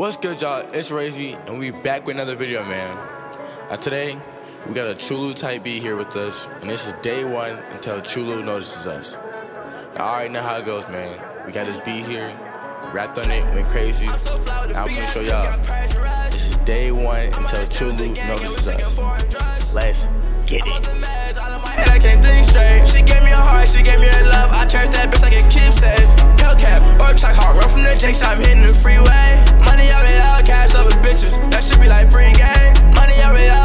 What's good, y'all? It's Wrazy, and we back with another video, man. Now today, we got a Xhulooo type B here with us, and this is day one until Xhulooo notices us. Y'all already know how it goes, man. We got this beat here, rapped on it, went crazy. Now I'm gonna show y'all. This is day one until Xhulooo notices us. Let's get it. I can't think straight. She gave me a heart, she gave me a cherish that bitch like a keepsake. Hellcat or Trackhawk, run from the J shop, hitting the freeway. Money out all cash over bitches. That should be like free game. Money out all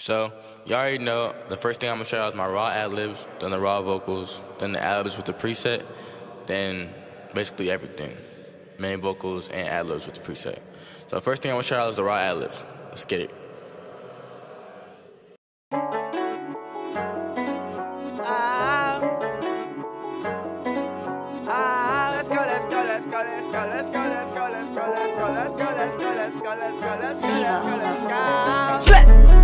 So, you already know the first thing I'm gonna show you is my raw ad libs, then the raw vocals, then the ad libs with the preset, then basically everything. Main vocals and ad libs with the preset. So, the first thing I'm gonna show you is the raw ad libs. Let's get it. Ah. Ah, let's go, let's go, let's go, let's go, let's go, let's go, let's go, let's go, let's go, let's go, let's go, let's go, let's go, let's go, let's go.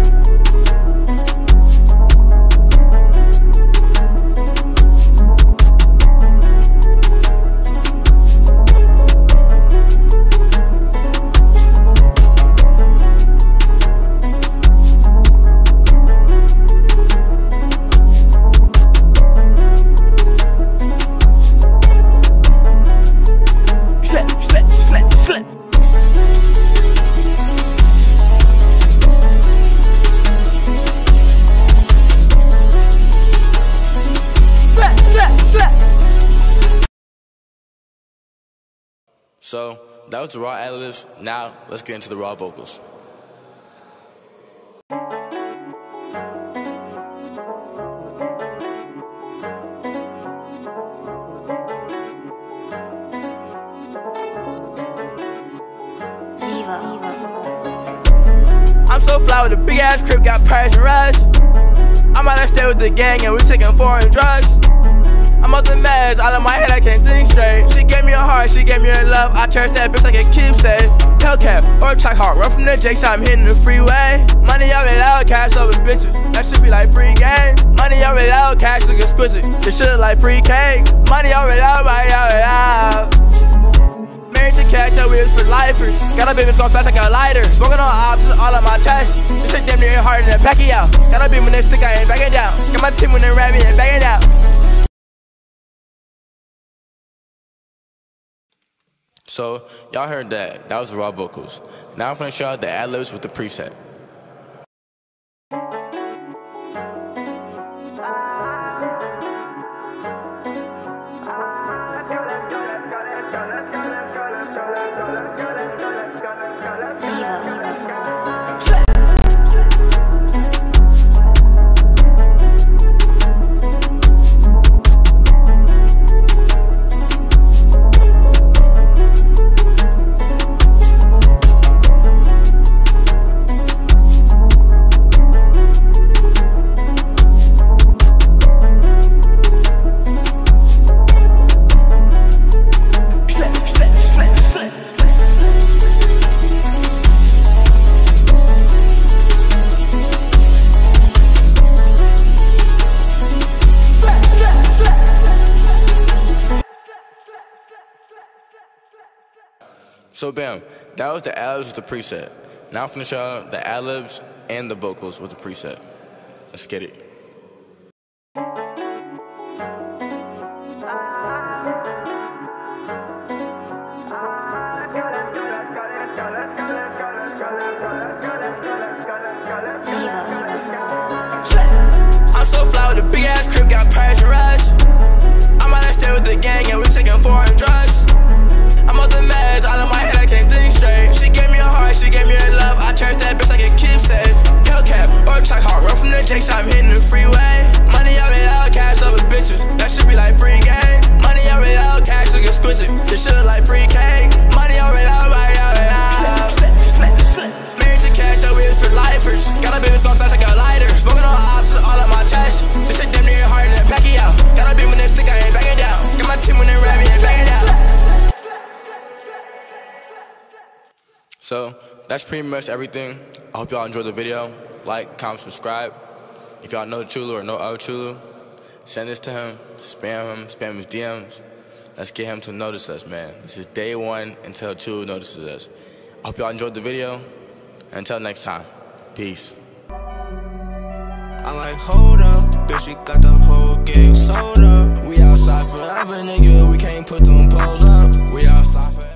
So, that was the raw ad libs. Now, let's get into the raw vocals. I'm so fly with a big ass crib, got Paris and rush. I'm out to stay with the gang and we taking foreign drugs. I'm off the meds, all in my head, I can't think straight. She gave me a heart, she gave me her love. I cherish that bitch like a keepsake. Hellcat or Trackhawk, run from the J shop, hitting the freeway. Money out out cash over bitches. That should be like free game. Money out out cash look exquisite. This shit like free cake. Money out out money out. Married to cash, we is for lifers. Got a baby going fast like a lighter. Smoking on options all on my chest. This shit damn near hard in the pack out. Got a beat when they stick, I ain't backing down. Got my team when they rap, ain't backing down. So, y'all heard that. That was the raw vocals. Now I'm gonna show you the ad libs with the preset. So, bam, that was the ad libs with the preset. Now I'm gonna show the ad libs and the vocals with the preset. Let's get it. So that's pretty much everything. I hope y'all enjoyed the video. Like, comment, subscribe. If y'all know Xhulooo or know other Xhulooo, send this to him, spam him, spam his DMs. Let's get him to notice us, man. This is day one until Xhulooo notices us. I hope y'all enjoyed the video. Until next time, peace. I like, hold up, bitch, you got the whole game sold up. We outside forever, nigga, we can't put them poles up. We outside forever.